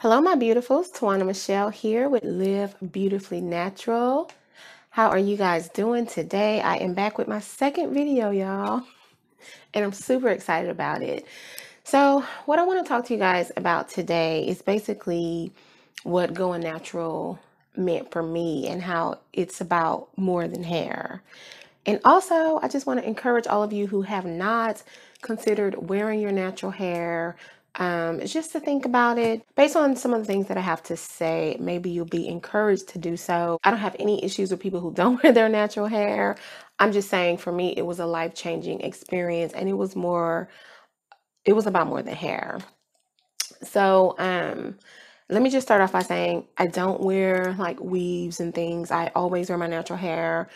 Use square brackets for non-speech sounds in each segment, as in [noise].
Hello, my beautifuls. Tawana Michelle here with Live Beautifully Natural. How are you guys doing today? I am back with my second video, y'all, and I'm super excited about it. So, what I want to talk to you guys about today is basically what going natural meant for me and how it's about more than hair. And also, I just want to encourage all of you who have not considered wearing your natural hair, um, just to think about it. Based on some of the things that I have to say, maybe you'll be encouraged to do so. I don't have any issues with people who [laughs] don't wear their natural hair. I'm just saying for me, it was a life changing experience and it was more, it was about more than hair. So, um, let me just start off by saying I don't wear like weaves and things. I always wear my natural hair.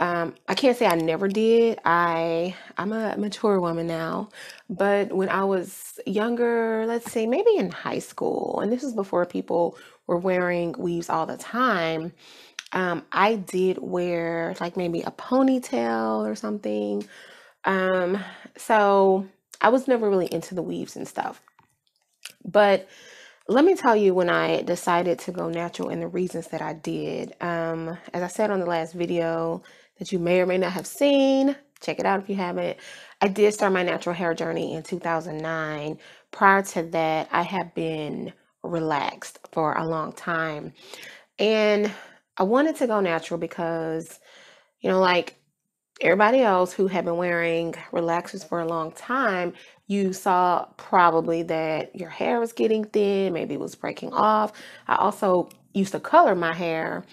Um, I can't say I never did. I I'm a mature woman now, but when I was younger, let's say maybe in high school, and this is before people were wearing weaves all the time, um, I did wear like maybe a ponytail or something. Um, so I was never really into the weaves and stuff. But let me tell you when I decided to go natural and the reasons that I did. Um, as I said on the last video that you may or may not have seen, check it out if you haven't. I did start my natural hair journey in 2009. Prior to that, I have been relaxed for a long time. And I wanted to go natural because, you know, like everybody else who had been wearing relaxers for a long time, you saw probably that your hair was getting thin, maybe it was breaking off. I also used to color my hair.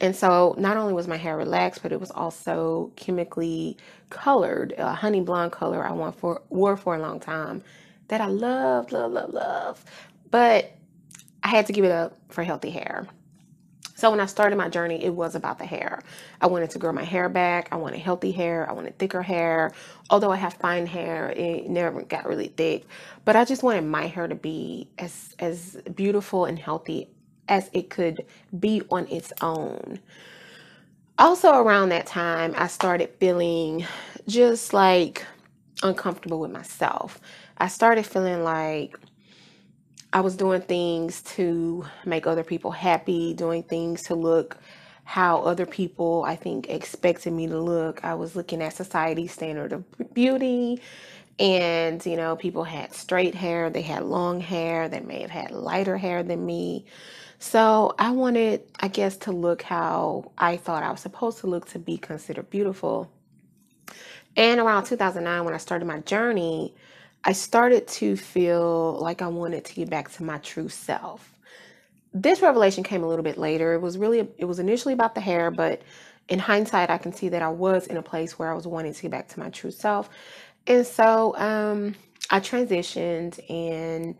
And so not only was my hair relaxed, but it was also chemically colored, a honey blonde color I wore for, wore for a long time that I love, love, love, love. But I had to give it up for healthy hair. So when I started my journey, it was about the hair. I wanted to grow my hair back. I wanted healthy hair. I wanted thicker hair. Although I have fine hair, it never got really thick. But I just wanted my hair to be as as beautiful and healthy as it could be on its own. Also around that time, I started feeling just like uncomfortable with myself. I started feeling like I was doing things to make other people happy, doing things to look how other people, I think, expected me to look. I was looking at society's standard of beauty. And, you know, people had straight hair, they had long hair, they may have had lighter hair than me. So I wanted, I guess, to look how I thought I was supposed to look to be considered beautiful. And around 2009, when I started my journey, I started to feel like I wanted to get back to my true self. This revelation came a little bit later. It was really, it was initially about the hair, but in hindsight, I can see that I was in a place where I was wanting to get back to my true self. And so um, I transitioned and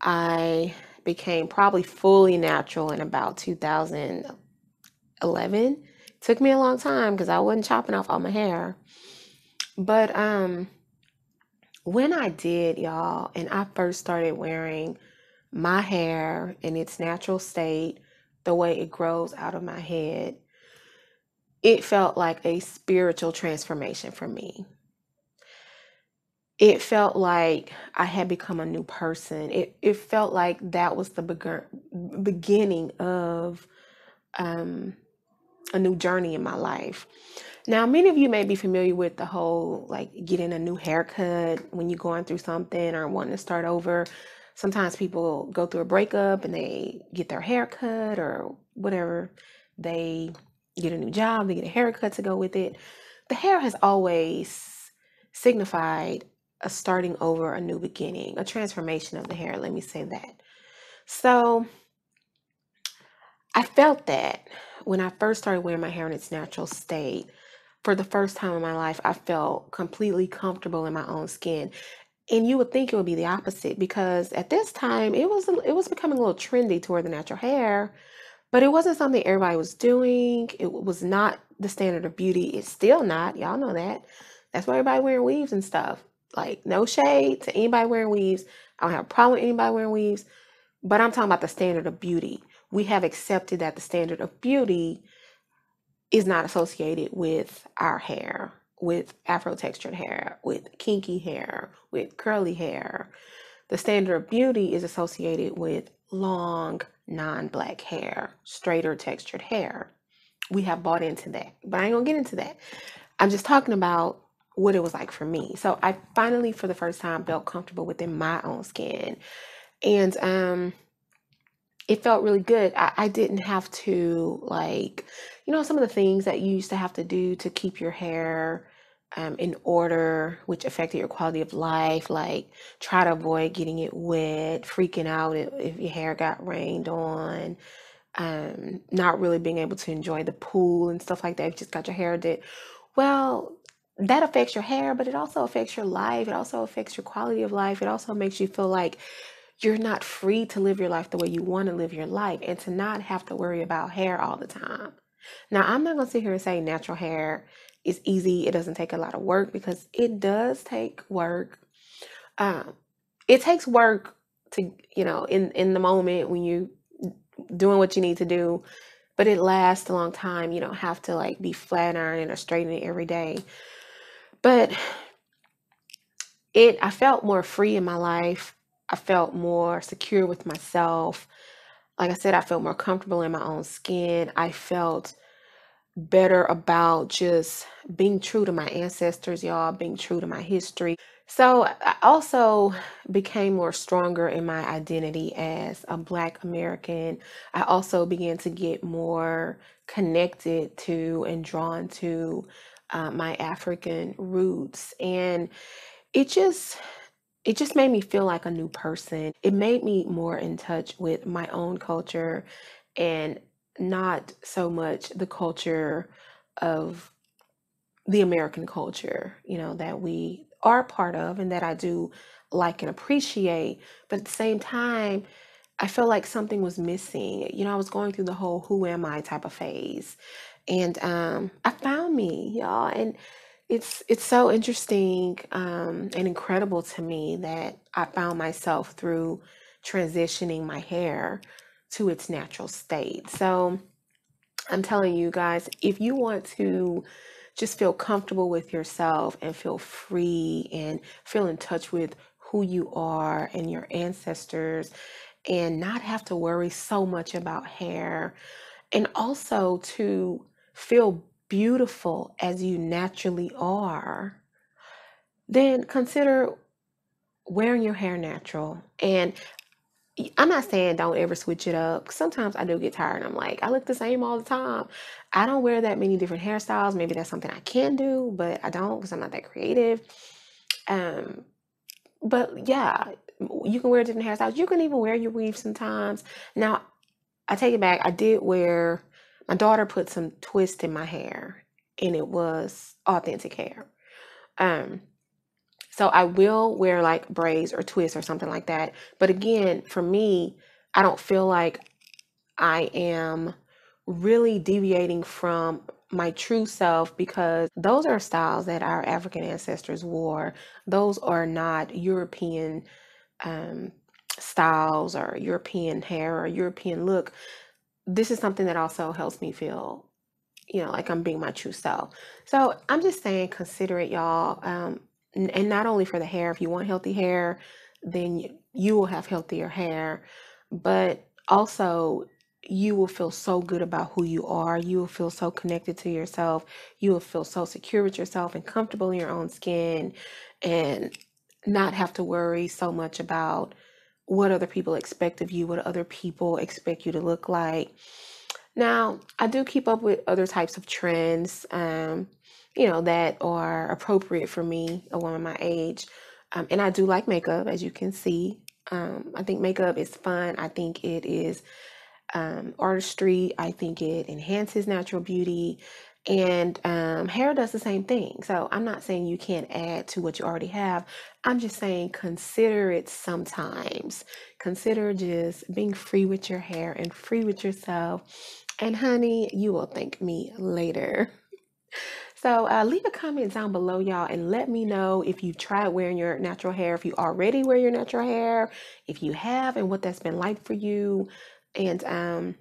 I became probably fully natural in about 2011. Took me a long time because I wasn't chopping off all my hair. But um, when I did, y'all, and I first started wearing my hair in its natural state, the way it grows out of my head, it felt like a spiritual transformation for me. It felt like I had become a new person. It, it felt like that was the beginning of um, a new journey in my life. Now, many of you may be familiar with the whole like getting a new haircut when you're going through something or wanting to start over. Sometimes people go through a breakup and they get their haircut or whatever. They get a new job, they get a haircut to go with it. The hair has always signified a starting over, a new beginning, a transformation of the hair. Let me say that. So I felt that when I first started wearing my hair in its natural state for the first time in my life, I felt completely comfortable in my own skin. And you would think it would be the opposite because at this time it was it was becoming a little trendy toward the natural hair, but it wasn't something everybody was doing. It was not the standard of beauty. It's still not. Y'all know that. That's why everybody wearing weaves and stuff. Like no shade to anybody wearing weaves. I don't have a problem with anybody wearing weaves, but I'm talking about the standard of beauty. We have accepted that the standard of beauty is not associated with our hair, with afro textured hair, with kinky hair, with curly hair. The standard of beauty is associated with long non-black hair, straighter textured hair. We have bought into that, but I ain't gonna get into that. I'm just talking about what it was like for me. So I finally, for the first time, felt comfortable within my own skin, and um, it felt really good. I, I didn't have to like, you know, some of the things that you used to have to do to keep your hair um, in order, which affected your quality of life, like try to avoid getting it wet, freaking out if, if your hair got rained on, um, not really being able to enjoy the pool and stuff like that. If you just got your hair did. Well, that affects your hair, but it also affects your life. It also affects your quality of life. It also makes you feel like you're not free to live your life the way you want to live your life and to not have to worry about hair all the time. Now, I'm not going to sit here and say natural hair is easy. It doesn't take a lot of work because it does take work. Um, it takes work to, you know, in in the moment when you doing what you need to do, but it lasts a long time. You don't have to like be flat ironing or straightening every day. But it I felt more free in my life. I felt more secure with myself. Like I said, I felt more comfortable in my own skin. I felt better about just being true to my ancestors, y'all, being true to my history. So I also became more stronger in my identity as a Black American. I also began to get more connected to and drawn to uh, my African roots. And it just it just made me feel like a new person. It made me more in touch with my own culture and not so much the culture of the American culture, you know, that we are part of and that I do like and appreciate. But at the same time, I felt like something was missing. You know, I was going through the whole who am I type of phase. And um, I found me, y'all. And it's it's so interesting um, and incredible to me that I found myself through transitioning my hair to its natural state. So I'm telling you guys, if you want to just feel comfortable with yourself and feel free and feel in touch with who you are and your ancestors and not have to worry so much about hair and also to feel beautiful as you naturally are, then consider wearing your hair natural. And I'm not saying don't ever switch it up. Sometimes I do get tired. I'm like, I look the same all the time. I don't wear that many different hairstyles. Maybe that's something I can do, but I don't because I'm not that creative. Um, but yeah, you can wear different hairstyles. You can even wear your weave sometimes. Now, I take it back. I did wear. My daughter put some twist in my hair, and it was authentic hair. Um, so I will wear like braids or twists or something like that. But again, for me, I don't feel like I am really deviating from my true self because those are styles that our African ancestors wore. Those are not European um, styles or European hair or European look. This is something that also helps me feel, you know, like I'm being my true self. So I'm just saying, consider it, y'all. Um, and not only for the hair, if you want healthy hair, then you, you will have healthier hair, but also you will feel so good about who you are. You will feel so connected to yourself. You will feel so secure with yourself and comfortable in your own skin and not have to worry so much about what other people expect of you, what other people expect you to look like. Now, I do keep up with other types of trends. Um, you know, that are appropriate for me, a woman my age. Um, and I do like makeup, as you can see. Um, I think makeup is fun. I think it is um, artistry. I think it enhances natural beauty. And um, hair does the same thing. So I'm not saying you can't add to what you already have. I'm just saying consider it sometimes. Consider just being free with your hair and free with yourself. And honey, you will thank me later. [laughs] So uh, leave a comment down below, y'all, and let me know if you've tried wearing your natural hair, if you already wear your natural hair, if you have, and what that's been like for you. And um,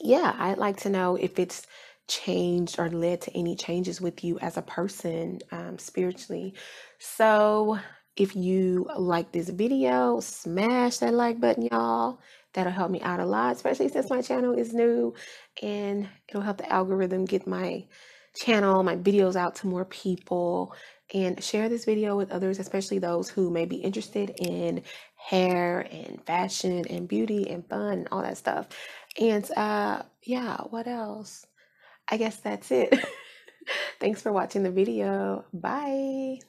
yeah, I'd like to know if it's changed or led to any changes with you as a person um, spiritually. So if you like this video, smash that like button, y'all. That'll help me out a lot, especially since my channel is new and it'll help the algorithm get my channel, my videos out to more people. And share this video with others, especially those who may be interested in hair and fashion and beauty and fun and all that stuff. And uh, yeah, what else? I guess that's it. [laughs] Thanks for watching the video. Bye.